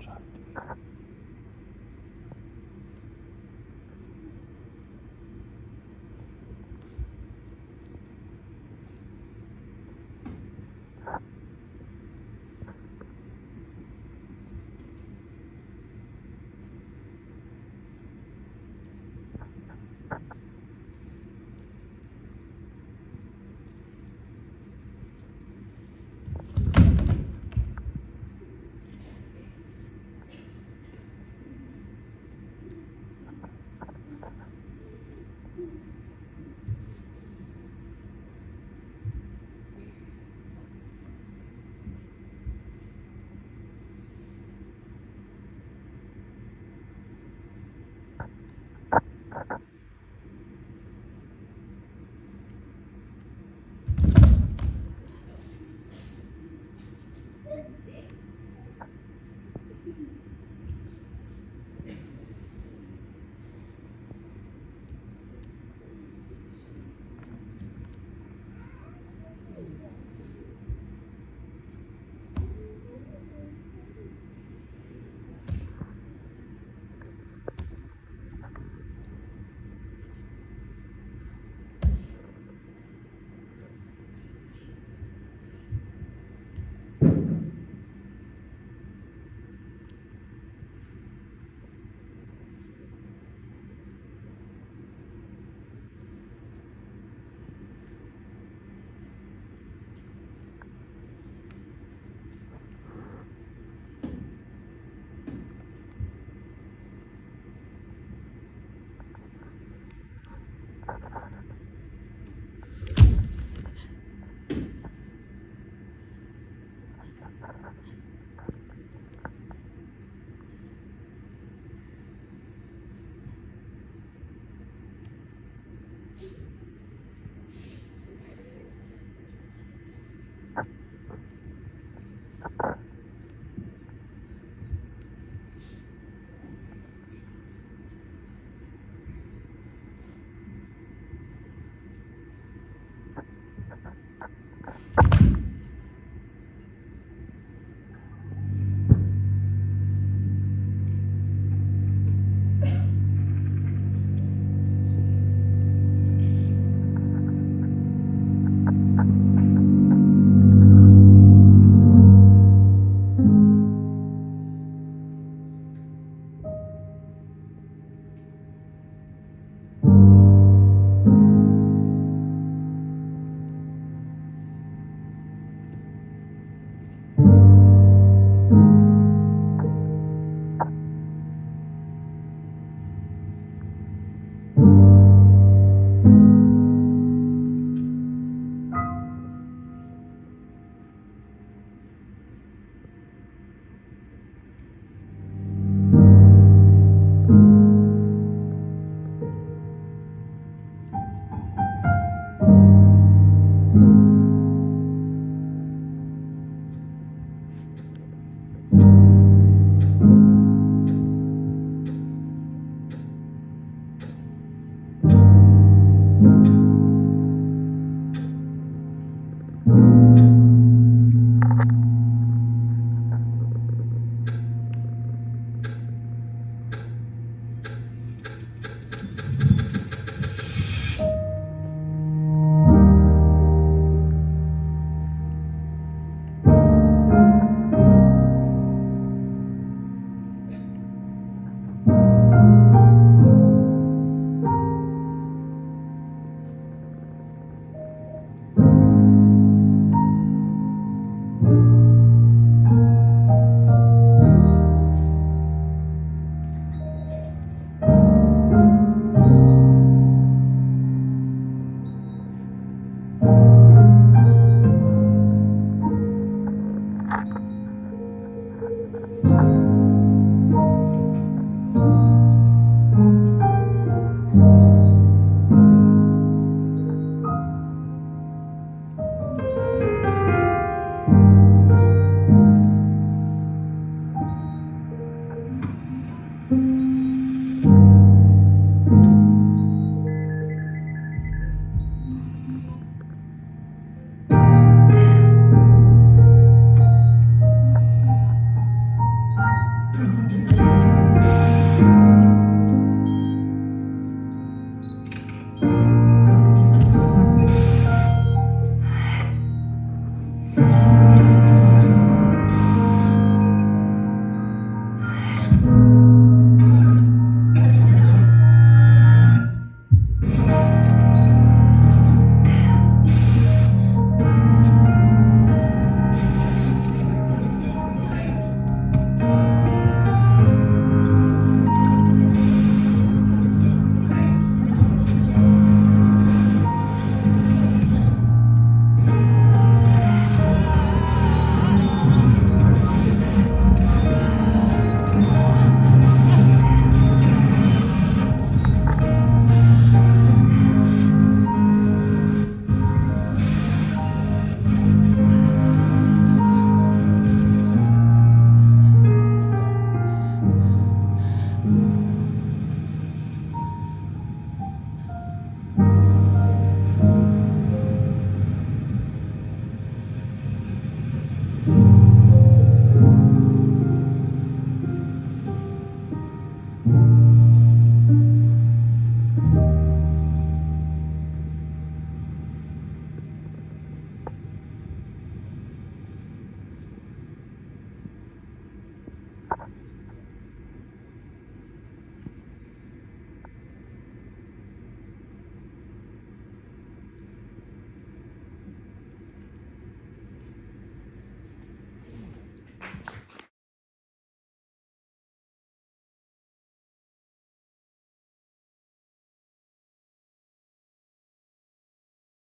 Chargers.